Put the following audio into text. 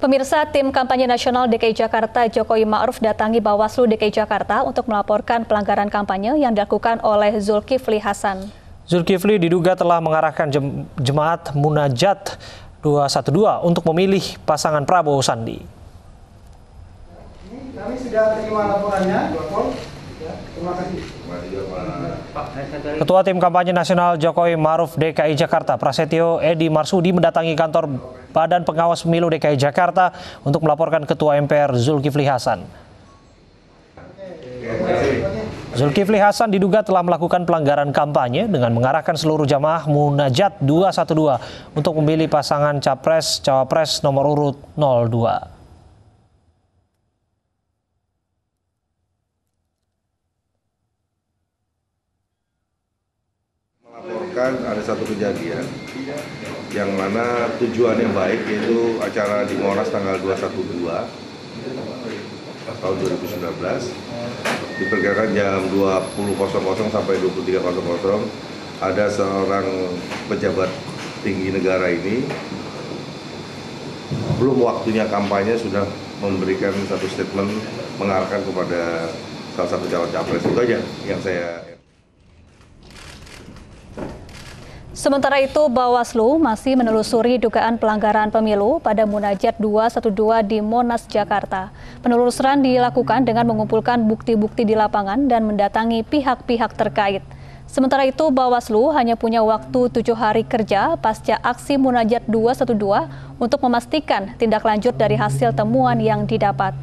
Pemirsa tim kampanye nasional DKI Jakarta Jokowi Ma'ruf datangi Bawaslu DKI Jakarta untuk melaporkan pelanggaran kampanye yang dilakukan oleh Zulkifli Hasan. Zulkifli diduga telah mengarahkan jem jemaat Munajat 212 untuk memilih pasangan Prabowo Sandi. Kami sudah terima laporannya, Terima kasih. Ketua Tim Kampanye Nasional Jokowi Maruf DKI Jakarta Prasetyo Edi Marsudi mendatangi kantor Badan Pengawas Pemilu DKI Jakarta untuk melaporkan Ketua MPR Zulkifli Hasan. Zulkifli Hasan diduga telah melakukan pelanggaran kampanye dengan mengarahkan seluruh jamaah Munajat 212 untuk memilih pasangan Capres-Cawapres nomor urut 02. Melaporkan ada satu kejadian yang mana tujuannya baik yaitu acara di Monas tanggal 212 tahun 2019 diperkirakan jam 20.00 sampai 23.00 ada seorang pejabat tinggi negara ini. Belum waktunya kampanye sudah memberikan satu statement mengarahkan kepada salah satu calon capres. Itu aja yang saya Sementara itu, Bawaslu masih menelusuri dugaan pelanggaran pemilu pada Munajat 212 di Monas, Jakarta. Penelusuran dilakukan dengan mengumpulkan bukti-bukti di lapangan dan mendatangi pihak-pihak terkait. Sementara itu, Bawaslu hanya punya waktu tujuh hari kerja pasca aksi Munajat 212 untuk memastikan tindak lanjut dari hasil temuan yang didapat.